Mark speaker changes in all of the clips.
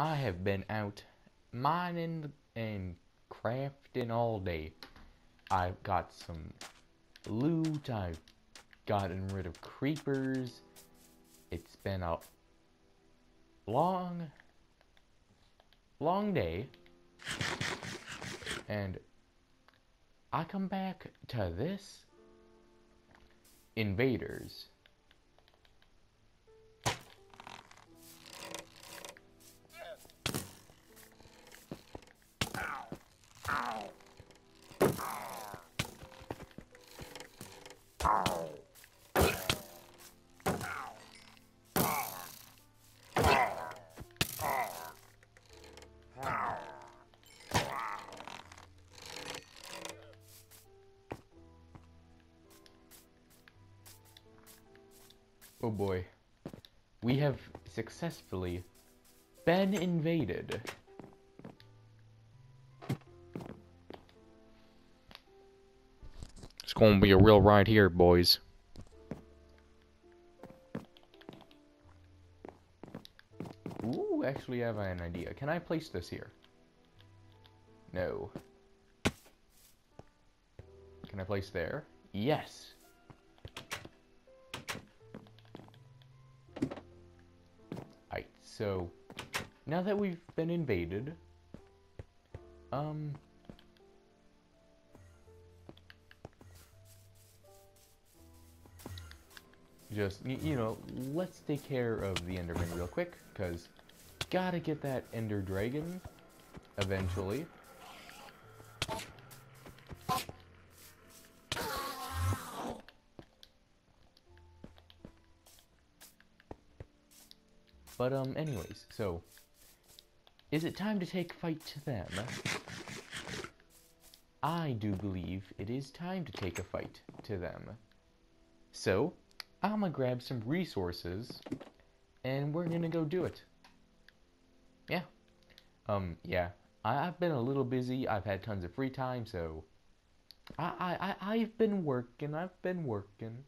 Speaker 1: I have been out mining and crafting all day. I've got some loot, I've gotten rid of creepers. It's been a long, long day. And I come back to this invaders. Successfully been invaded. It's going to be a real ride here, boys. Ooh, actually I have an idea. Can I place this here? No. Can I place there? Yes. So now that we've been invaded, um, just, you know, let's take care of the Enderman real quick, because gotta get that Ender Dragon eventually. But, um, anyways, so, is it time to take fight to them? I do believe it is time to take a fight to them. So, I'm gonna grab some resources, and we're gonna go do it. Yeah. Um, yeah. I, I've been a little busy. I've had tons of free time, so I, I, I I've been working. I've been working.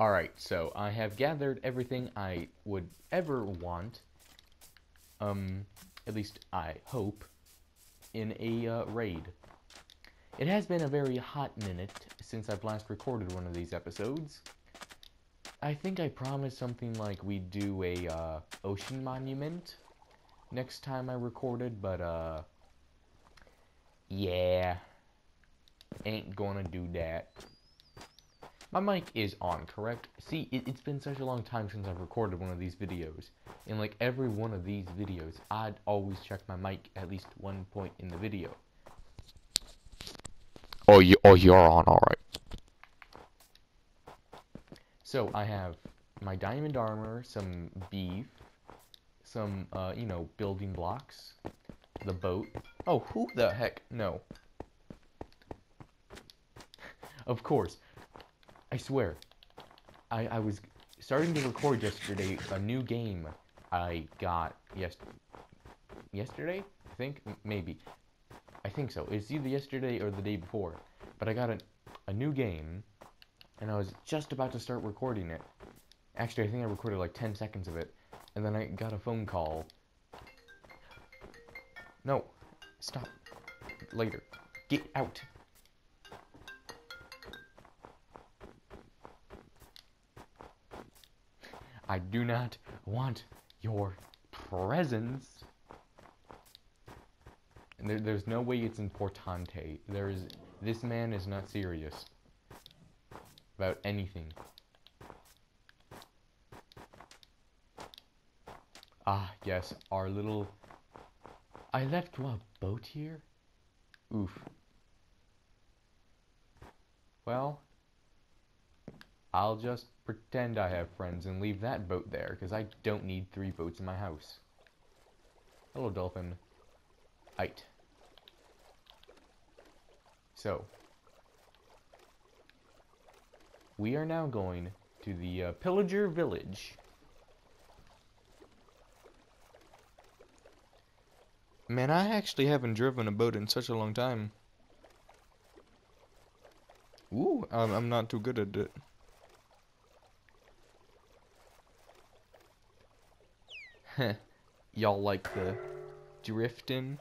Speaker 1: All right, so I have gathered everything I would ever want. Um, at least I hope, in a uh, raid. It has been a very hot minute since I've last recorded one of these episodes. I think I promised something like we'd do a uh, ocean monument next time I recorded, but uh, yeah, ain't gonna do that. My mic is on, correct? See, it, it's been such a long time since I've recorded one of these videos. In like every one of these videos, I'd always check my mic at least one point in the video.
Speaker 2: Oh, you, oh, you're on, alright.
Speaker 1: So I have my diamond armor, some beef, some, uh, you know, building blocks, the boat. Oh, who the heck? No. of course. I swear. I, I was starting to record yesterday a new game I got yes yesterday? I think M- maybe. I think so. It's either yesterday or the day before. But I got a, a new game and I was just about to start recording it. Actually, I think I recorded like 10 seconds of it, and then I got a phone call. No, stop. Later. Get out. I do not want your presence. And there, there's no way it's importante. There is. This man is not serious about anything. Ah, yes, our little. I left a boat here? Oof. Well, I'll just pretend I have friends and leave that boat there, because I don't need three boats in my house. Hello, dolphin. Height. So, we are now going to the uh, Pillager Village.
Speaker 2: Man, I actually haven't driven a boat in such a long time. Ooh, I'm, I'm not too good at it. Y'all like the drifting?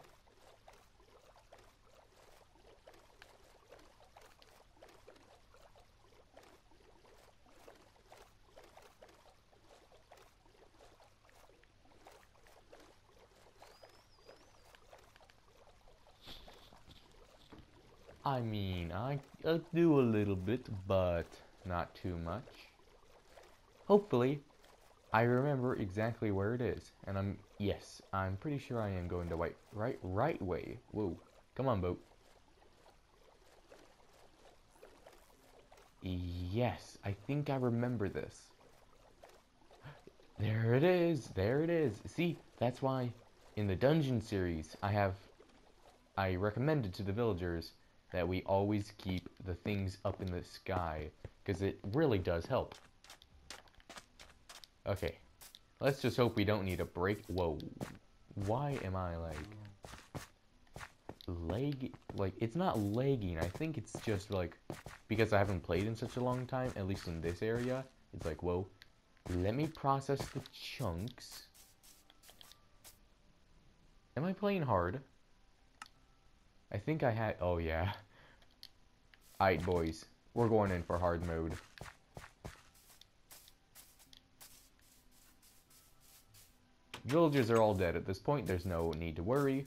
Speaker 1: I mean, I, I do a little bit, but not too much. Hopefully, I remember exactly where it is, and I'm yes, I'm pretty sure I am going the right right right way. Whoa, come on, boat. Yes, I think I remember this. There it is. There it is. See, that's why in the dungeon series I have I recommended to the villagers that we always keep the things up in the sky because it really does help. Okay, let's just hope we don't need a break. Whoa, why am I like leg? Like it's not lagging. I think it's just like because I haven't played in such a long time. At least in this area, it's like whoa. Let me process the chunks. Am I playing hard? I think I had. Oh, yeah. Alright, boys. We're going in for hard mode. Villagers are all dead at this point. There's no need to worry.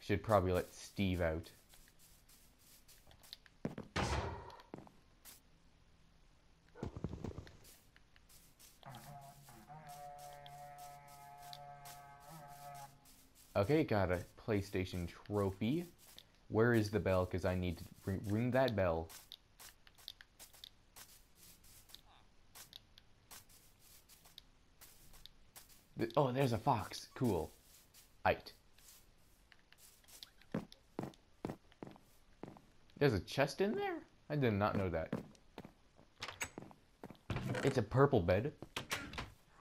Speaker 1: Should probably let Steve out. Okay, got a PlayStation trophy. Where is the bell? Because I need to ring, ring that bell. Oh, there's a fox. Cool. Ite. There's a chest in there? I did not know that. It's a purple bed.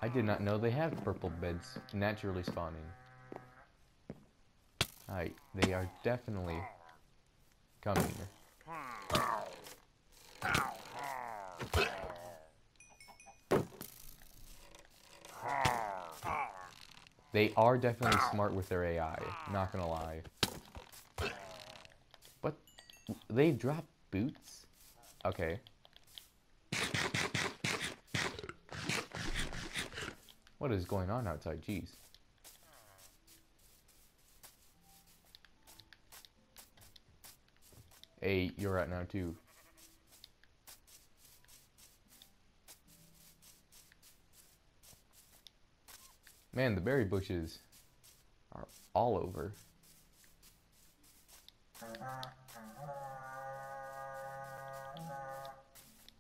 Speaker 1: I did not know they have purple beds naturally spawning. Alright, they are definitely coming. They are definitely smart with their AI, not gonna lie. But they drop boots? Okay. What is going on outside? Jeez. Hey, you're out now too. Man, the berry bushes are all over.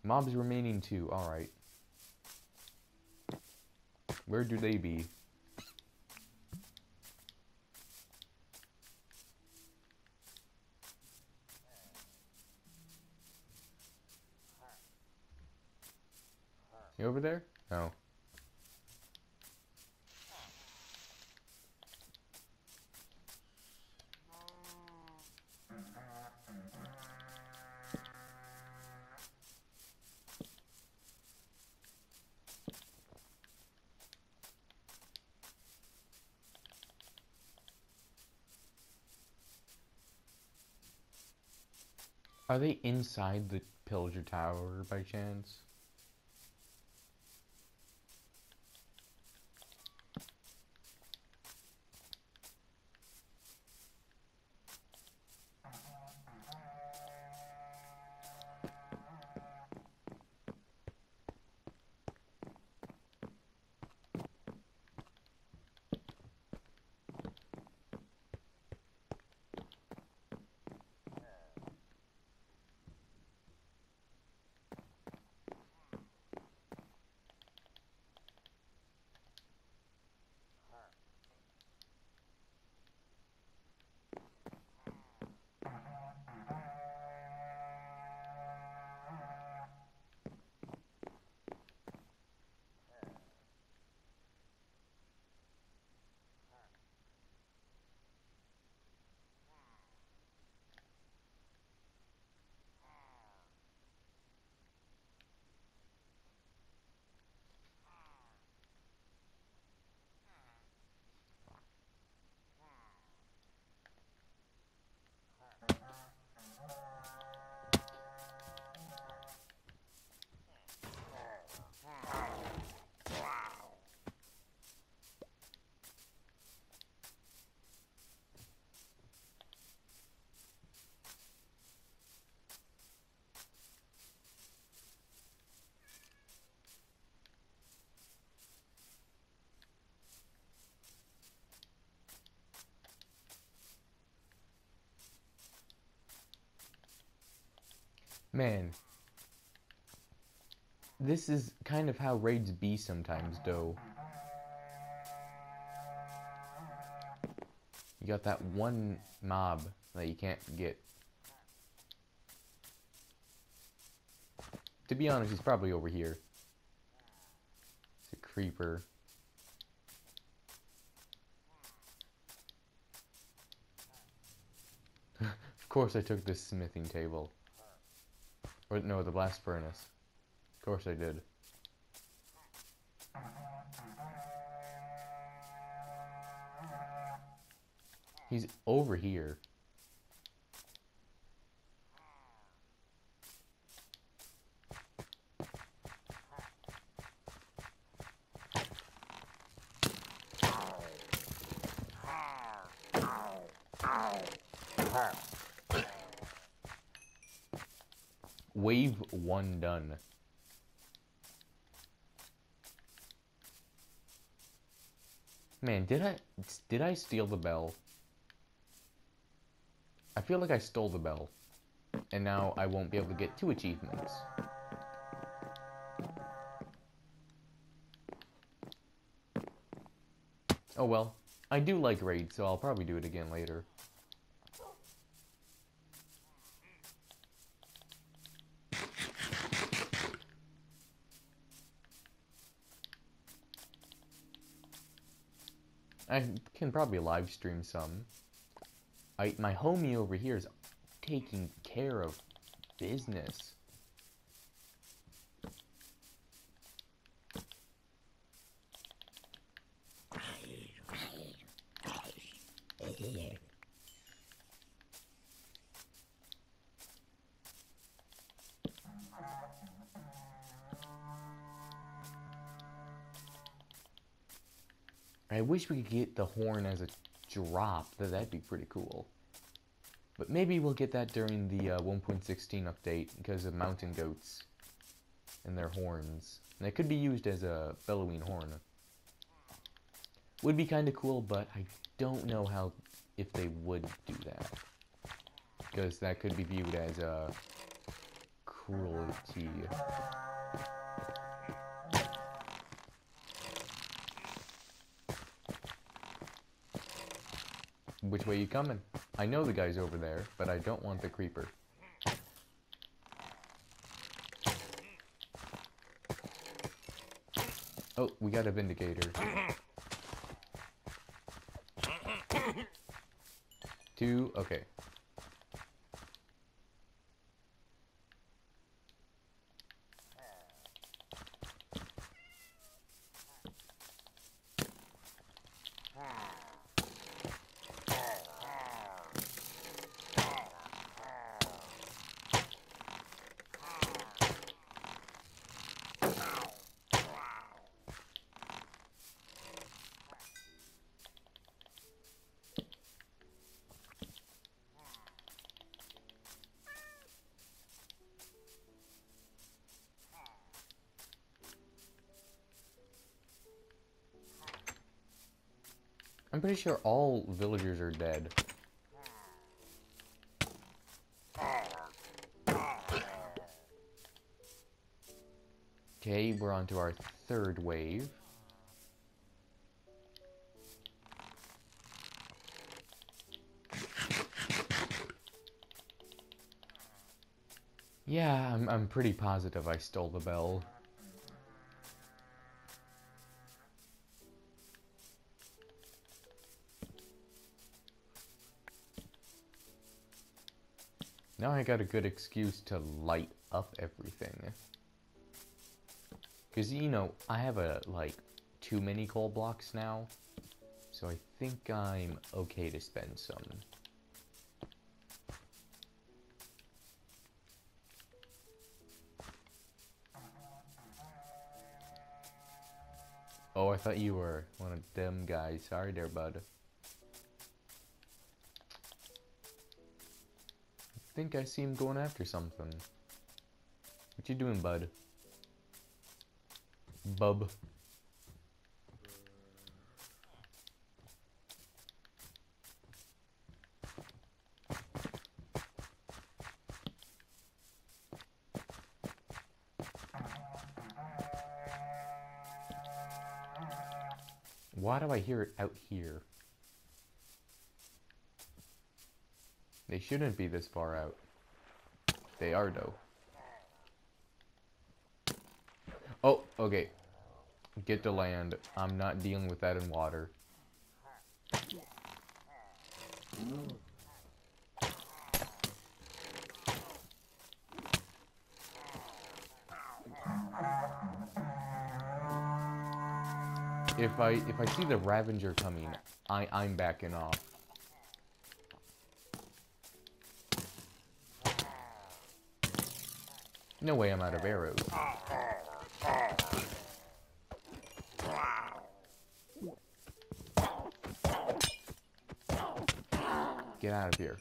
Speaker 1: Mobs remaining two, alright. Where do they be? You over there? No. Are they inside the Pillager Tower by chance? Man. This is kind of how raids be sometimes, though. You got that one mob that you can't get. To be honest, he's probably over here. It's a creeper. of course I took this smithing table. Or no, the blast furnace. Of course I did. He's over here. Wave one done. Man, did I did I steal the bell? I feel like I stole the bell. And now I won't be able to get two achievements. Oh well. I do like raids, so I'll probably do it again later. I can probably live stream some. I my homie over here is taking care of business. I wish we could get the horn as a drop. That that'd be pretty cool. But maybe we'll get that during the uh, 1.16 update because of mountain goats and their horns. And it could be used as a bellowing horn. Would be kind of cool, but I don't know how if they would do that. Because that could be viewed as a cruelty. Which way you coming? I know the guy's over there, but I don't want the creeper. Oh, we got a vindicator. Two, okay. I'm pretty sure all villagers are dead. Okay, we're on to our third wave. Yeah, I'm, I'm pretty positive I stole the bell. Now I got a good excuse to light up everything. Because, you know, I have a, like, too many coal blocks now. So I think I'm okay to spend some. Oh, I thought you were one of them guys. Sorry there, bud. think I see him going after something. What you doing, bud? Bub. Why do I hear it out here? They shouldn't be this far out. They are, though. Oh, okay. Get to land. I'm not dealing with that in water. If I if I see the Ravenger coming, I I'm backing off. No way I'm out of arrows. Get out of here.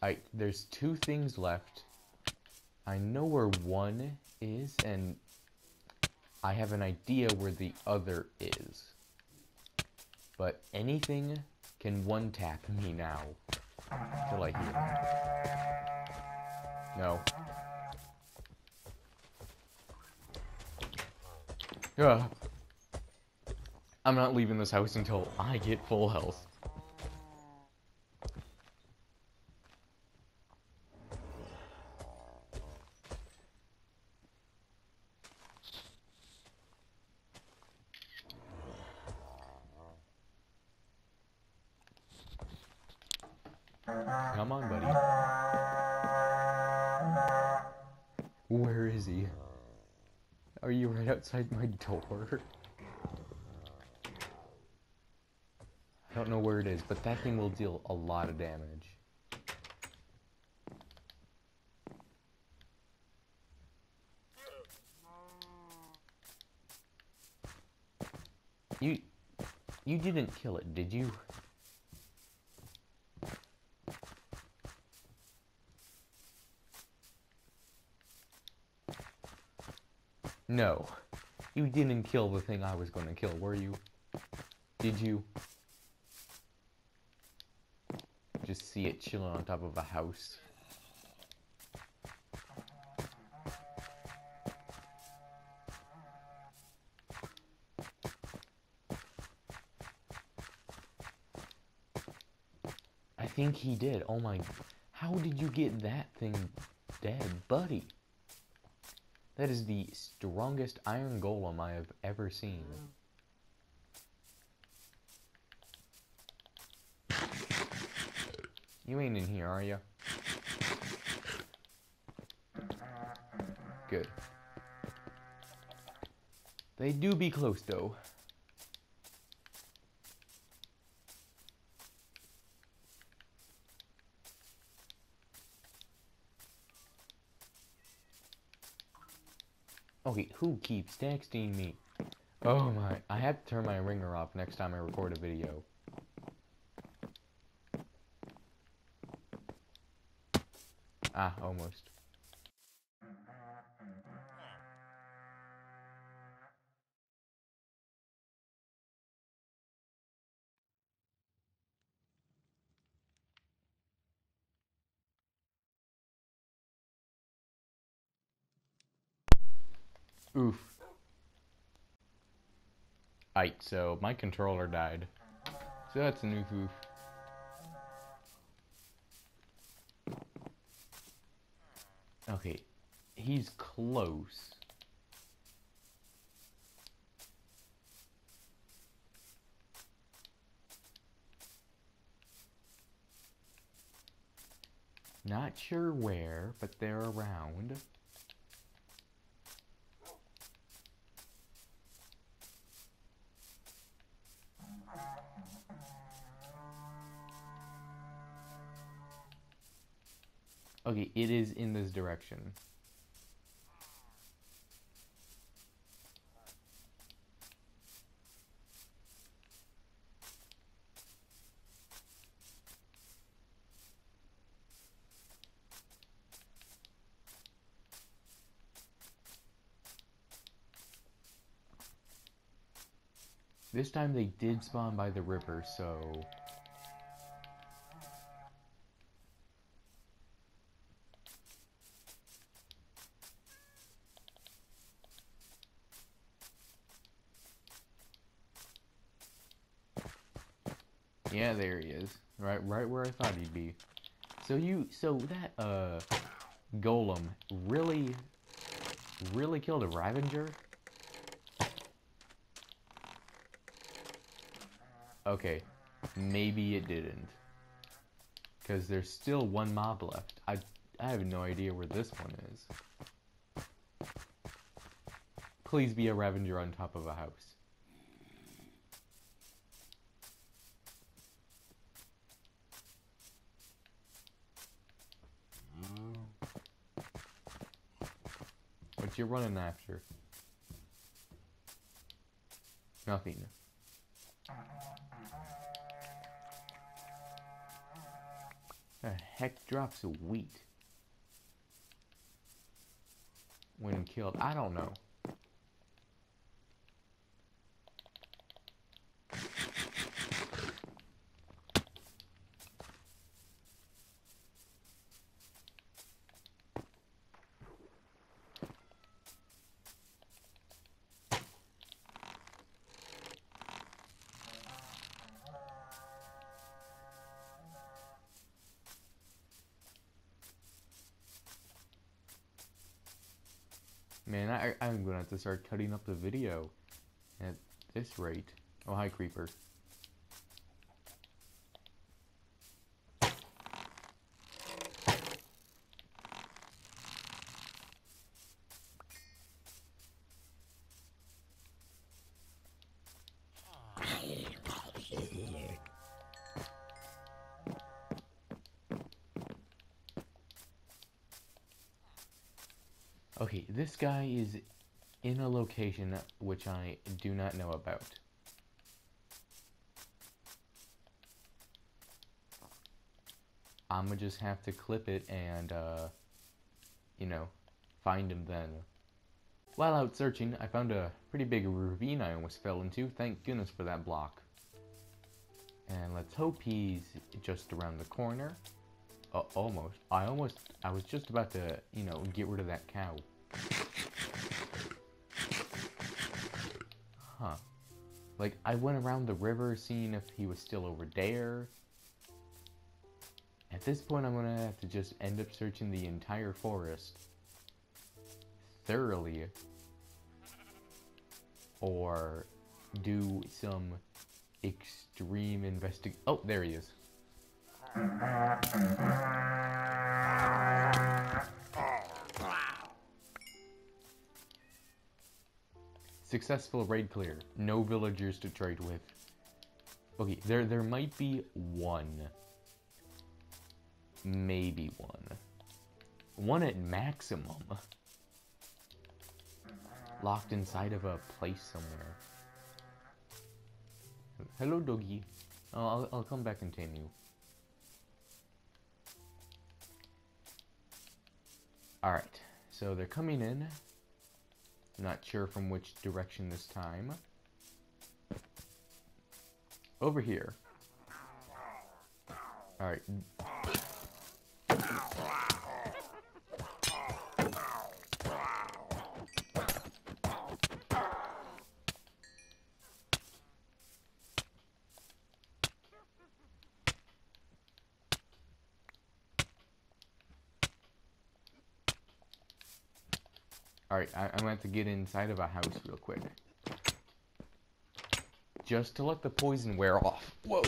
Speaker 1: I there's two things left. I know where one is and I have an idea where the other is. But anything can one tap me now. Till I heal. No. Ugh. I'm not leaving this house until I get full health. Come on, buddy. Where is he? Are you right outside my door? I don't know where it is, but that thing will deal a lot of damage. You... You didn't kill it, did you? No. You didn't kill the thing I was going to kill, were you? Did you? Just see it chilling on top of a house. I think he did. Oh my... How did you get that thing dead, buddy? That is the strongest iron golem I have ever seen. You ain't in here, are you? Good. They do be close, though. Okay, who keeps texting me? Oh my, I have to turn my ringer off next time I record a video. Ah, almost. Oof. Aight, so my controller died. So that's a new oof. Okay, he's close. Not sure where, but they're around. Okay, it is in this direction. This time they did spawn by the river, so... Yeah, there he is. Right, right where I thought he'd be. So you, so that uh, golem really, really killed a Ravenger. Okay, maybe it didn't. Because there's still one mob left. I, I have no idea where this one is. Please be a Ravenger on top of a house. What you running after? Nothing. The heck drops of wheat when killed? I don't know. Man, I, I'm gonna have to start cutting up the video at this rate. Oh, hi, Creeper. This guy is in a location which I do not know about. I'ma just have to clip it and, uh, you know, find him then. While out searching, I found a pretty big ravine I almost fell into. Thank goodness for that block. And let's hope he's just around the corner. Uh, almost. I almost, I was just about to, you know, get rid of that cow. Huh. Like, I went around the river seeing if he was still over there. At this point, I'm gonna have to just end up searching the entire forest. Thoroughly. Or do some extreme investig- Oh, there he is. Successful raid clear. No villagers to trade with. Okay, there there might be one. Maybe one. One at maximum. Locked inside of a place somewhere. Hello, doggy. Oh, I'll, I'll come back and tame you. Alright, so they're coming in. Not sure from which direction this time. Over here. Alright. I'm gonna have to get inside of a house real quick. Just to let the poison wear off. Whoa!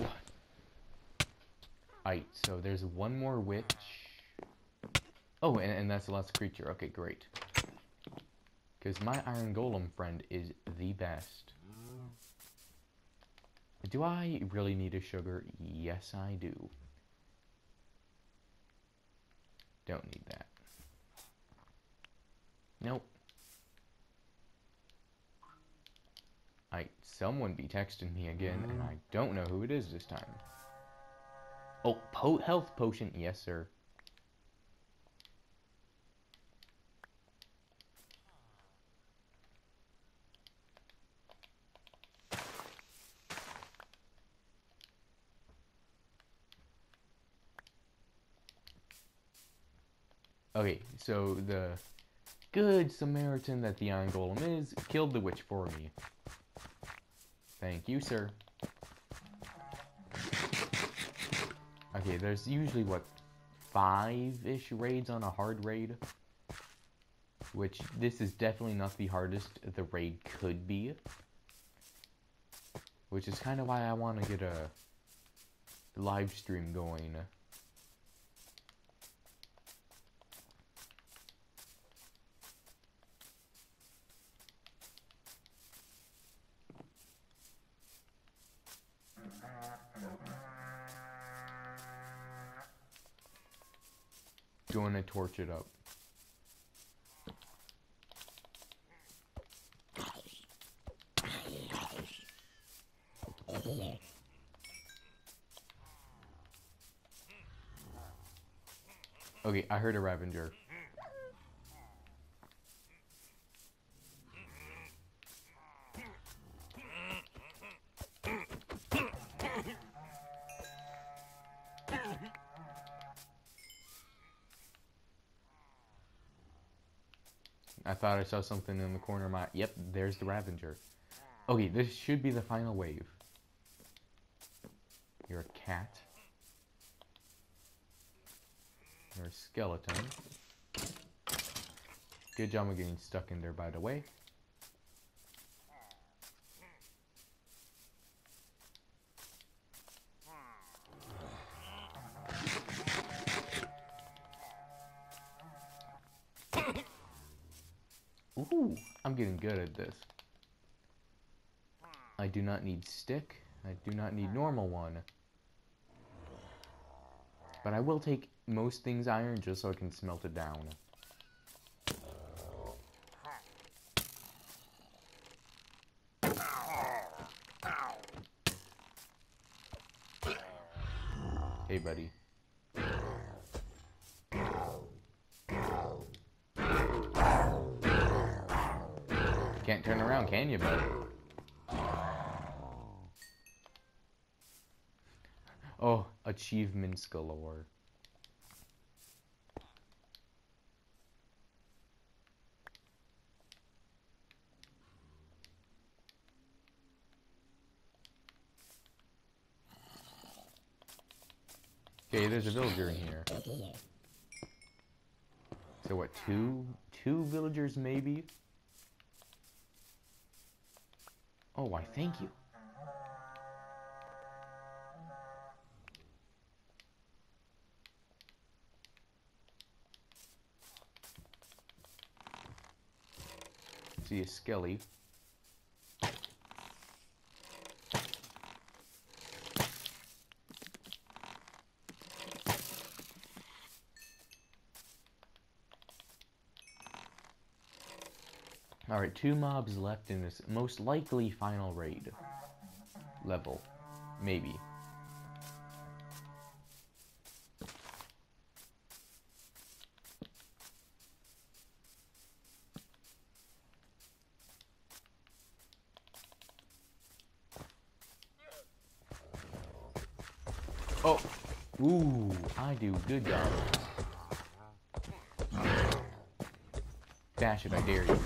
Speaker 1: Alright, so there's one more witch. Oh, and, and that's the last creature. Okay, great. Because my Iron Golem friend is the best. Do I really need a sugar? Yes, I do. Don't need that. Nope. I someone be texting me again, and I don't know who it is this time. Oh, po health potion, yes sir. Okay, so the good Samaritan that the Iron Golem is killed the witch for me. Thank you, sir. Okay, there's usually, what, five-ish raids on a hard raid? Which, this is definitely not the hardest the raid could be. Which is kind of why I want to get a live stream going. Going to torch it up. Okay, I heard a Ravager. I thought I saw something in the corner of my... Yep, there's the Ravenger. Okay, this should be the final wave. You're a cat. You're a skeleton. Good job of getting stuck in there, by the way. Good at this. I do not need stick. I do not need normal one. But I will take most things iron just so I can smelt it down. Achievements galore. Okay, there's a villager in here. So what, two, two villagers maybe? Oh, why thank you. See a skelly. Alright, two mobs left in this most likely final raid. Level. Maybe. Good job. Dash it, I dare you.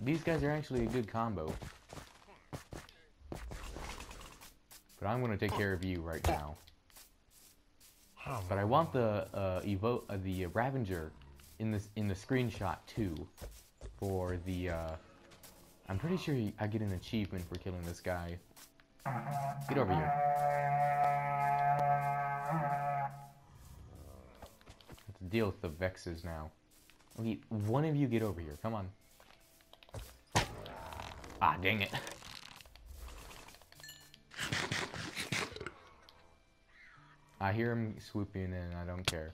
Speaker 1: These guys are actually a good combo. But I'm gonna take care of you right now. But I want the uh, evo uh, the Ravager in this in the screenshot too, for the. Uh, I'm pretty sure I get an achievement for killing this guy. Get over here. Have to deal with the Vexes now. Okay, one of you get over here. Come on. Ah, dang it. I hear him swooping in, I don't care.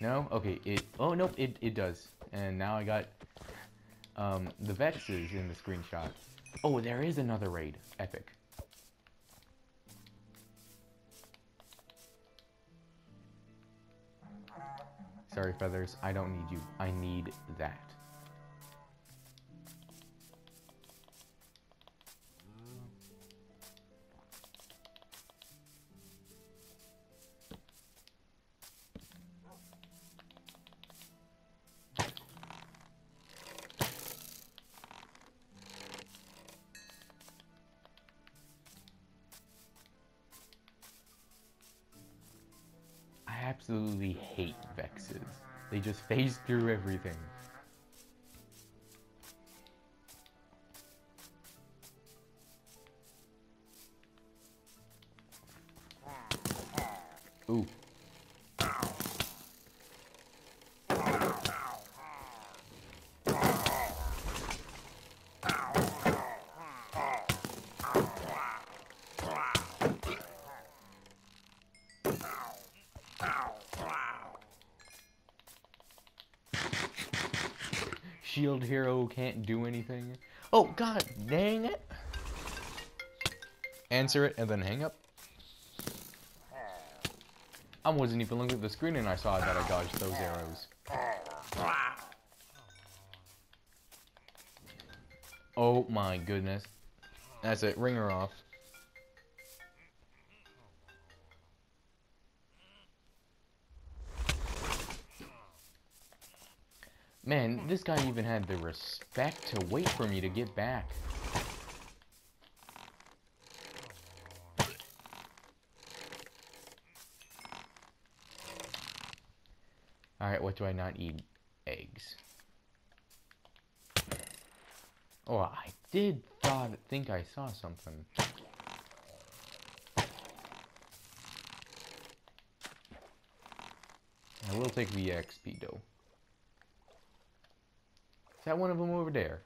Speaker 1: No? Okay, it... Oh, nope, it, it does. And now I got um, the Vexes in the screenshot. Oh, there is another raid. Epic. Sorry, Feathers. I don't need you. I need that. Just phase through everything. Shield hero can't do anything. Oh god dang it!
Speaker 2: Answer it and then hang up.
Speaker 1: I wasn't even looking at the screen and I saw that I dodged those arrows. Oh my goodness.
Speaker 2: That's it. Ring her off.
Speaker 1: Man, this guy even had the respect to wait for me to get back. Alright, what do I not eat? Eggs. Oh, I did thought think I saw something. I will take the XP though. Is that one of them over there?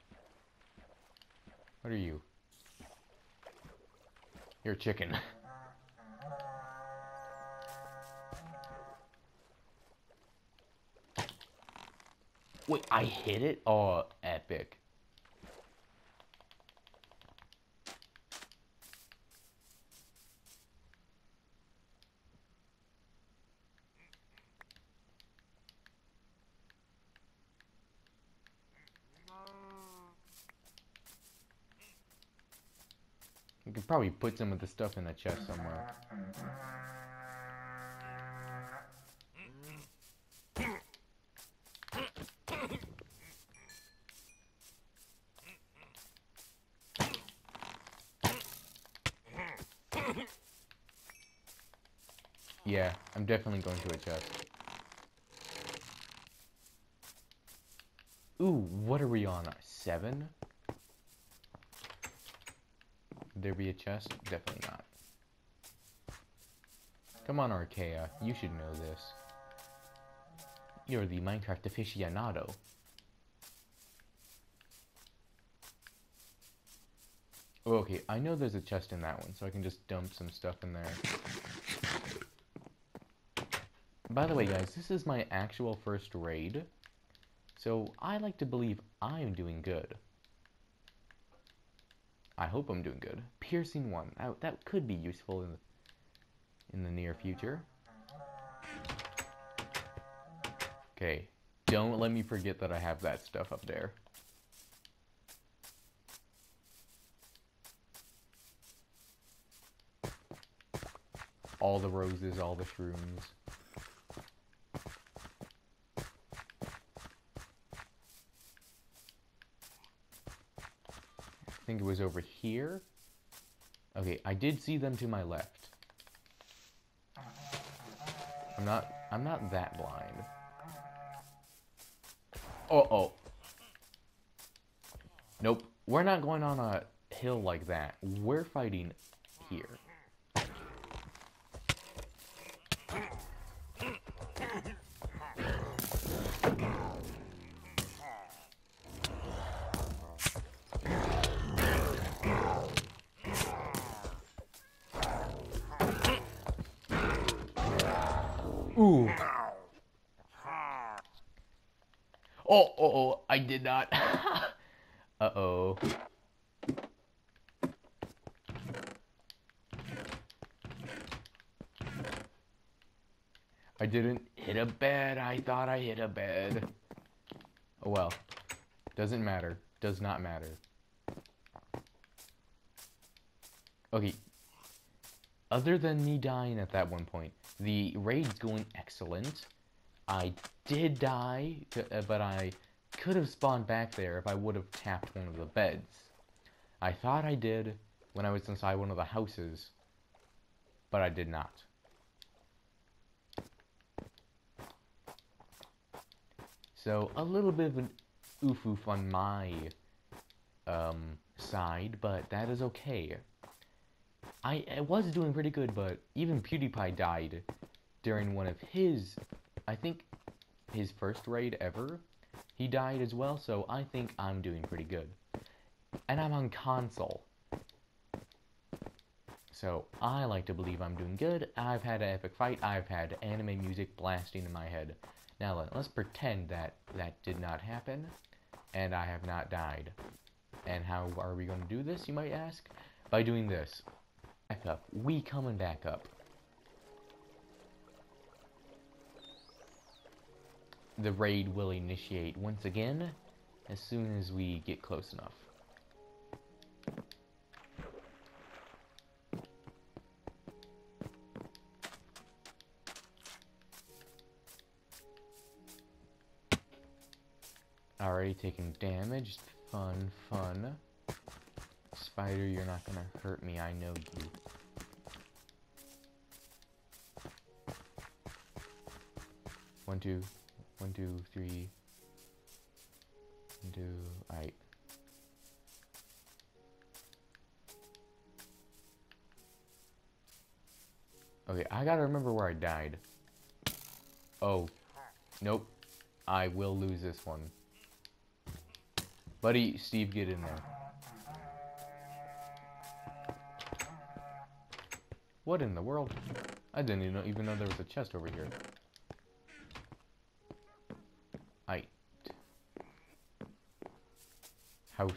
Speaker 1: What are you? You're a chicken. Wait, I hit it? Oh, epic. You could probably put some of the stuff in the chest somewhere. Yeah, I'm definitely going to a chest. Ooh, what are we on? Seven? Would there be a chest? Definitely not. Come on, Archaea. You should know this. You're the Minecraft aficionado. Oh, okay, I know there's a chest in that one, so I can just dump some stuff in there. By the way, guys, this is my actual first raid, so I like to believe I'm doing good. I hope I'm doing good. Piercing one. That, that could be useful in the, in the near future. Okay. Don't let me forget that I have that stuff up there. All the roses, all the shrooms. I think it was over here. Okay, I did see them to my left. I'm not I'm not that blind. Oh oh. Nope. We're not going on a hill like that. We're fighting here. Ooh. Oh, oh, oh, I did not. Uh-oh. I didn't hit a bed. I thought I hit a bed. Oh well. Doesn't matter. Does not matter. Okay. Other than me dying at that one point, the raid's going excellent. I did die, uh, but I could have spawned back there if I would have tapped one of the beds. I thought I did when I was inside one of the houses, but I did not. So a little bit of an oof oof on my um, side, but that is okay. I, I was doing pretty good, but even PewDiePie died during one of his, I think, his first raid ever. He died as well, so I think I'm doing pretty good. And I'm on console. So I like to believe I'm doing good. I've had an epic fight. I've had anime music blasting in my head. Now let, us pretend that that did not happen and I have not died. And how are we going to do this, you might ask? By doing this. Back up. We coming back up. The raid will initiate once again as soon as we get close enough. Already taking damage. Fun, fun. Spider, you're not gonna hurt me, I know you. One, two, one, two, three. One, two, alright. Okay, I gotta remember where I died. Oh. Nope. I will lose this one. Buddy, Steve, get in there. What in the world? I didn't even know, even know there was a chest over here. I. House.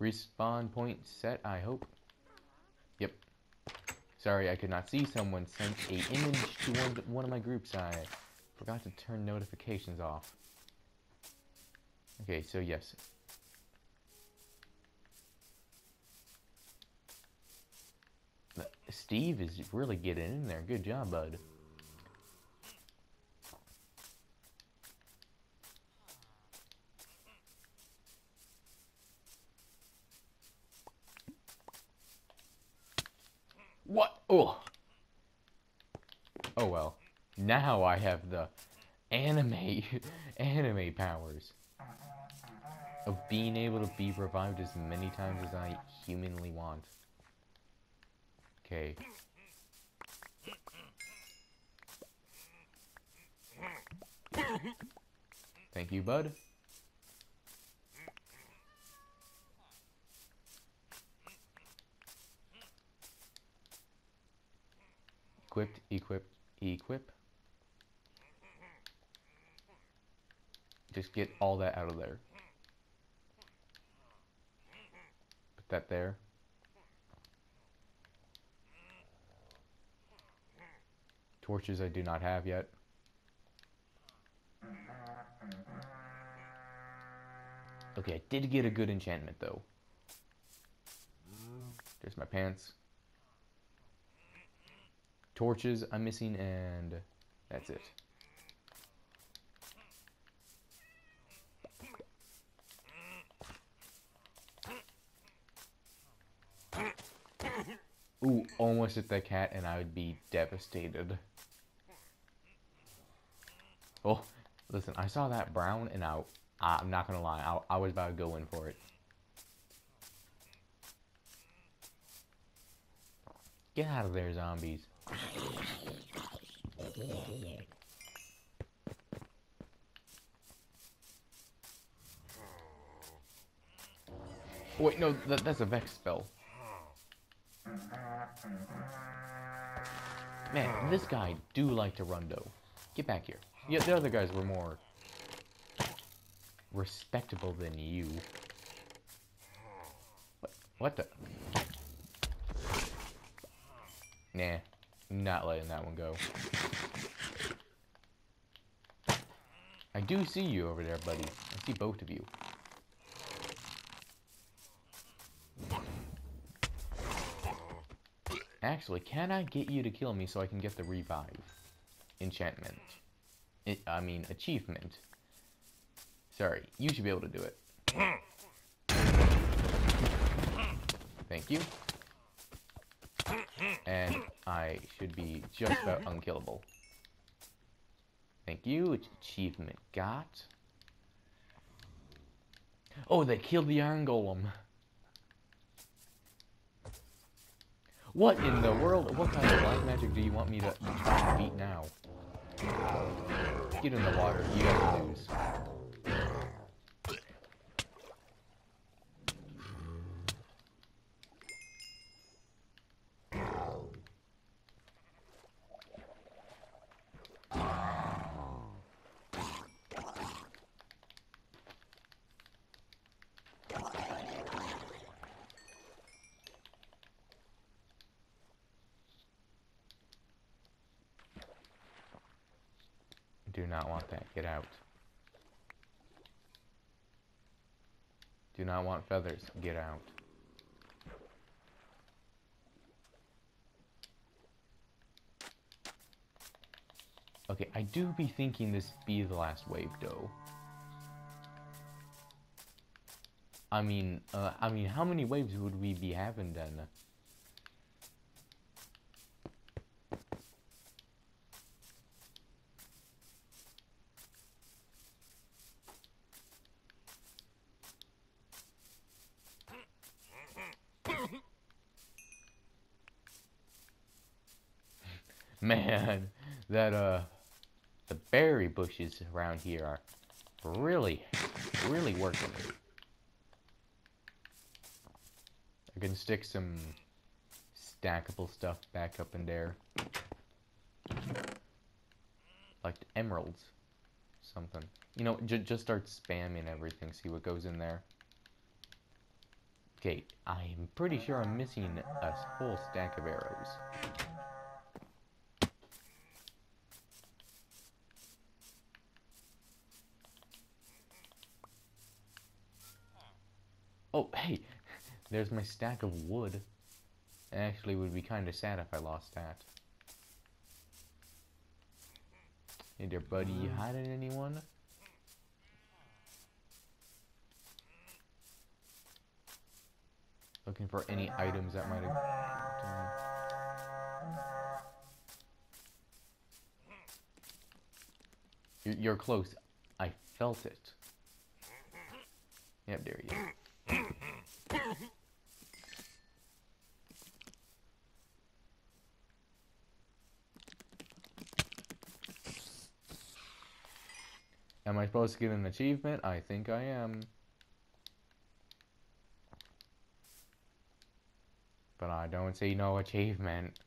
Speaker 1: Respawn point set, I hope. Yep. Sorry, I could not see someone sent a image to one, one of my groups. I Forgot to turn notifications off. Okay, so yes. Steve is really getting in there. Good job, bud. What? Oh. Oh well. Now I have the anime anime powers of being able to be revived as many times as I humanly want. Okay. Thank you, bud. Equipped, equip, equip. Just get all that out of there. Put that there. Torches I do not have yet. Okay, I did get a good enchantment though. There's my pants. Torches I'm missing and that's it. Ooh, almost hit that cat and I would be devastated. Oh, listen, I saw that brown and I, I'm not gonna lie, I, I was about to go in for it. Get out of there, zombies. Wait, no, that, that's a Vex spell. Man, this guy do like to run though. Get back here. Yeah, the other guys were more respectable than you. What, what the? Nah, not letting that one go. I do see you over there, buddy. I see both of you. Actually, can I get you to kill me so I can get the revive? Enchantment. It, I mean, achievement. Sorry, you should be able to do it. Thank you. And I should be just about unkillable. Thank you. Achievement got. Oh, they killed the Iron Golem. What in the world? What kind of black magic do you want me to beat now? Get in the water. You guys lose. Do not want that. Get out. Do not want feathers. Get out. Okay, I do be thinking this be the last wave, though. I mean, uh, I mean, how many waves would we be having then? Man, that uh, the berry bushes around here are really, really working. I can stick some stackable stuff back up in there. Like emeralds. Something. You know, just start spamming everything, see what goes in there. Okay, I'm pretty sure I'm missing a whole stack of arrows. Oh, hey, there's my stack of wood. Actually, would be kind of sad if I lost that. Hey there, buddy, you uh. hiding anyone? Looking for any items that might have... You're, you're close. I felt it. Yep, there you go. Am I supposed to get an achievement? I think I am. But I don't see no achievement.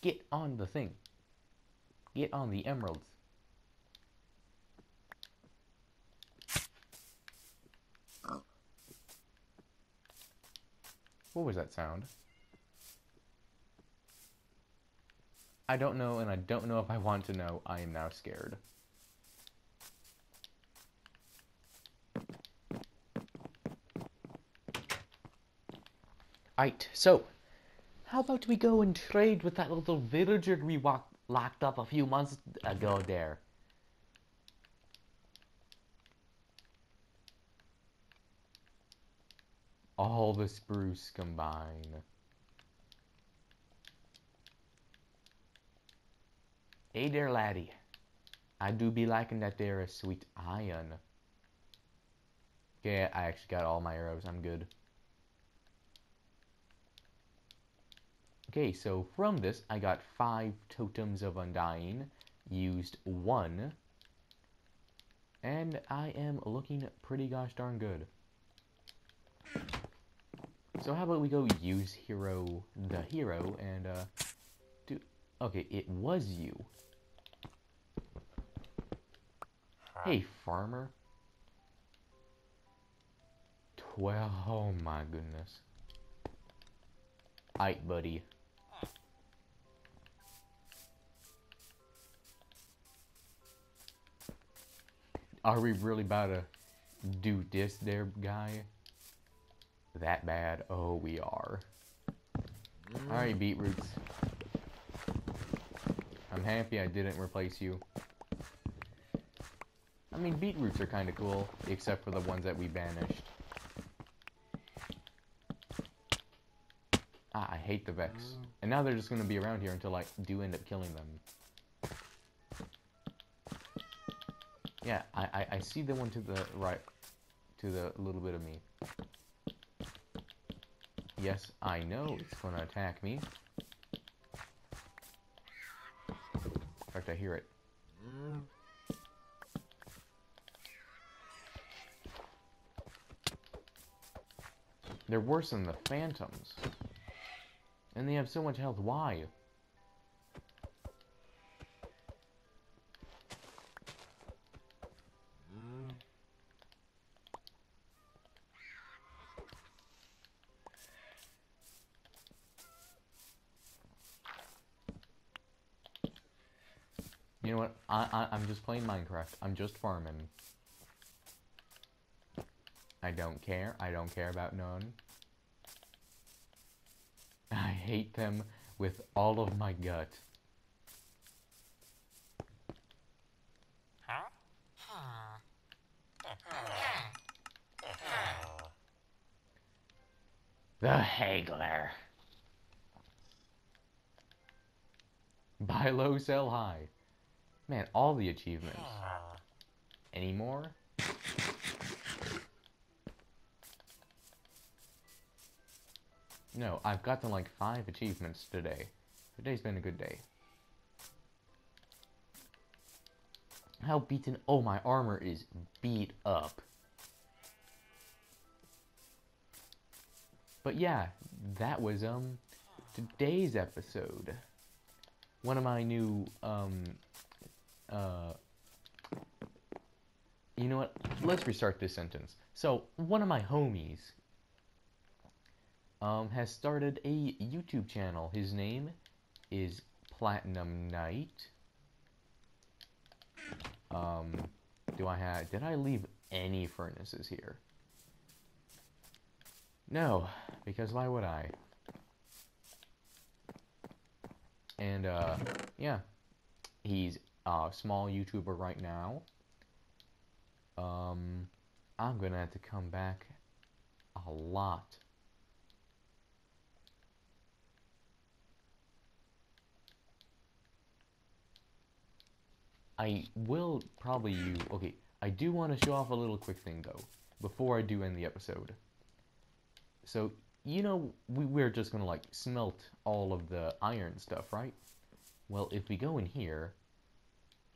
Speaker 1: Get on the thing. Get on the emeralds. What was that sound? I don't know, and I don't know if I want to know. I am now scared. Right, so, how about we go and trade with that little villager we locked up a few months ago there? All the spruce combine. Hey there, laddie. I do be liking that there is sweet iron. Okay, I actually got all my arrows. I'm good. Okay, so from this, I got five totems of undying, used one, and I am looking pretty gosh darn good. So how about we go use hero, the hero, and uh, do, okay, it was you. Hey, farmer. Twelve, oh my goodness. Aight, buddy. Are we really about to do this there, guy? that bad. Oh, we are. Mm. Alright, beetroots. I'm happy I didn't replace you. I mean, beetroots are kind of cool, except for the ones that we banished. Ah, I hate the Vex. Mm. And now they're just going to be around here until I do end up killing them. Yeah, I, I, I see the one to the right, to the little bit of me. Yes, I know it's gonna attack me. In fact, I hear it. They're worse than the Phantoms. And they have so much health. Why? I'm just playing Minecraft. I'm just farming. I don't care. I don't care about none. I hate them with all of my gut. The Haggler. Buy low, sell high. Man, all the achievements. Any more? No, I've gotten like five achievements today. Today's been a good day. How beaten? Oh, my armor is beat up. But yeah, that was um today's episode. One of my new um uh you know what? Let's restart this sentence. So, one of my homies um, has started a YouTube channel. His name is Platinum Knight. Um, do I have, did I leave any furnaces here? No, because why would I? And, uh, yeah, he's a small YouTuber right now. Um, I'm gonna have to come back a lot. I will probably use, okay, I do want to show off a little quick thing though, before I do end the episode. So, you know, we, we're just gonna like smelt all of the iron stuff, right? Well, if we go in here,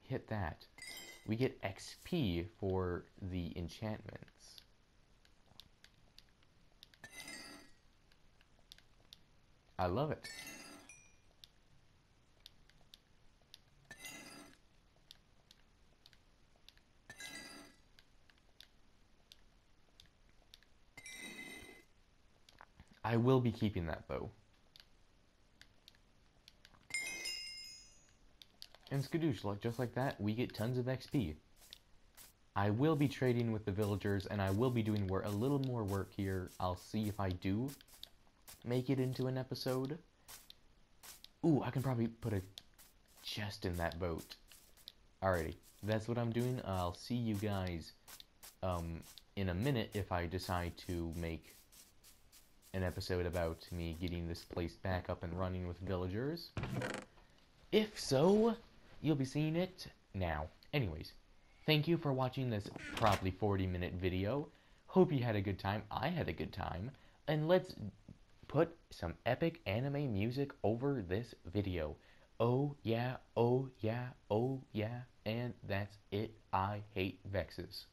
Speaker 1: hit that, we get XP for the enchantments. I love it. I will be keeping that bow. And skadoosh, like just like that, we get tons of XP. I will be trading with the villagers, and I will be doing a little more work here. I'll see if I do make it into an episode. Ooh, I can probably put a chest in that boat. Alrighty, that's what I'm doing. I'll see you guys um, in a minute if I decide to make an episode about me getting this place back up and running with villagers. If so, you'll be seeing it now. Anyways, thank you for watching this probably 40 minute video. Hope you had a good time. I had a good time. And let's put some epic anime music over this video. Oh yeah, oh yeah, oh yeah, and that's it. I hate vexes.